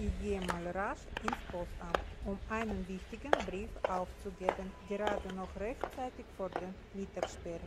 Ich gehe mal rasch ins Postamt, um einen wichtigen Brief aufzugeben, gerade noch rechtzeitig vor der Mittagssperre.